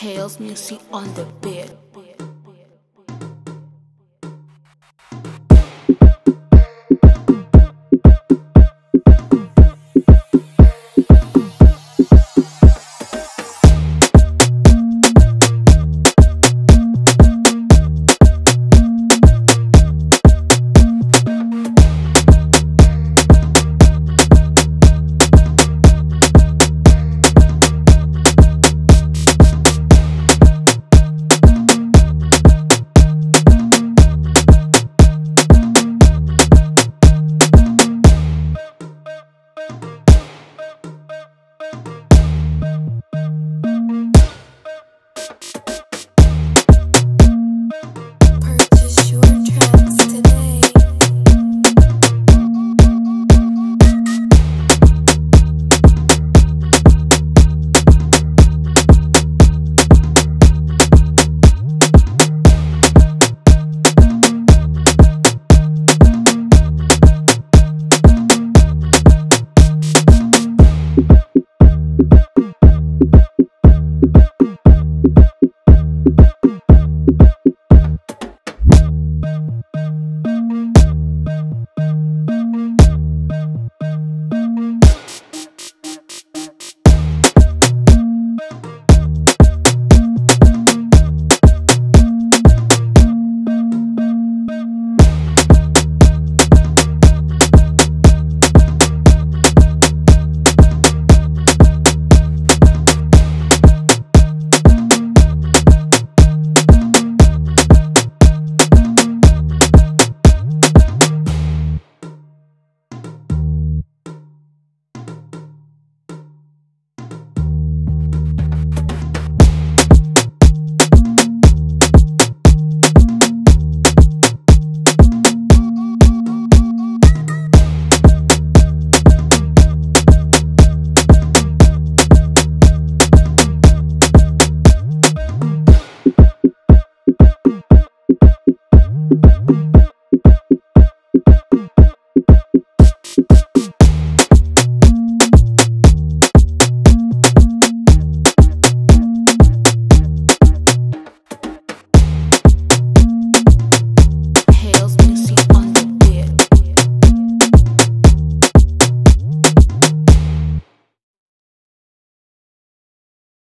Hales music on the beat.